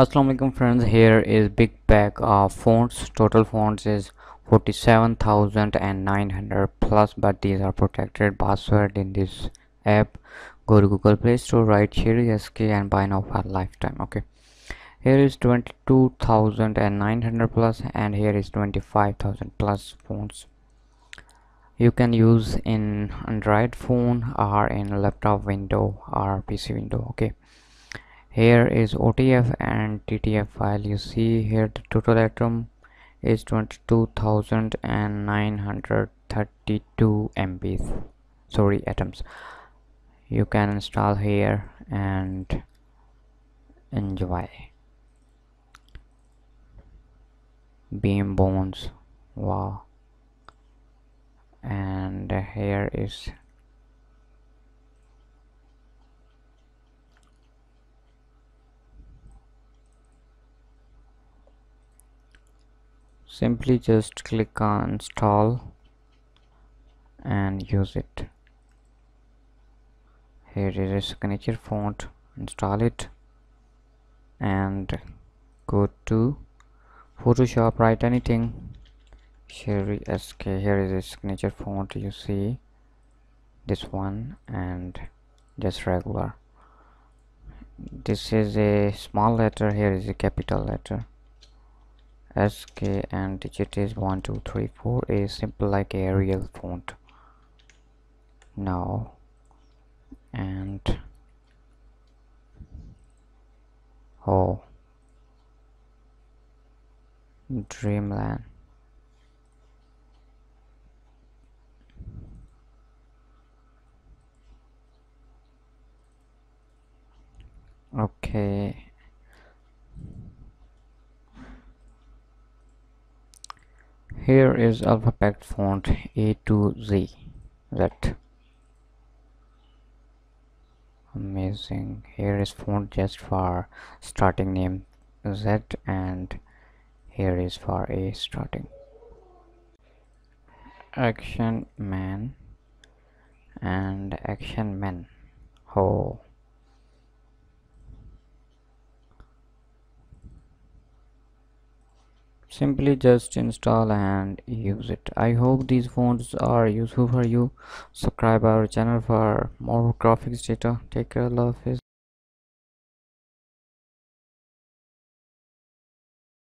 Assalamualaikum friends. Here is big pack of fonts. Total fonts is 47900 plus but these are protected password in this app. Go to google play store write Sheri sk and buy now for lifetime okay? Here is 22900 plus and here is 25000 plus fonts. You can use in android phone or in laptop window or pc window okay here is OTF and TTF file. You see here the total atom is 22,932 MBs sorry atoms. You can install here and enjoy. Beam bones. Wow. And here is simply just click on install and use it. Here is a signature font. Install it and go to photoshop write anything. Sheri sk here is a signature font you see this one and just regular. This is a small letter here is a capital letter sk and digit is 1 2 3 4 a simple like arial font. Now and oh dreamland. Okay here is alphabet font A to Z. That. Amazing. Here is font just for starting name Z and here is for A starting. Action man and action man oh simply just install and use it. I hope these fonts are useful for you. Subscribe our channel for more graphics data. Take care. Love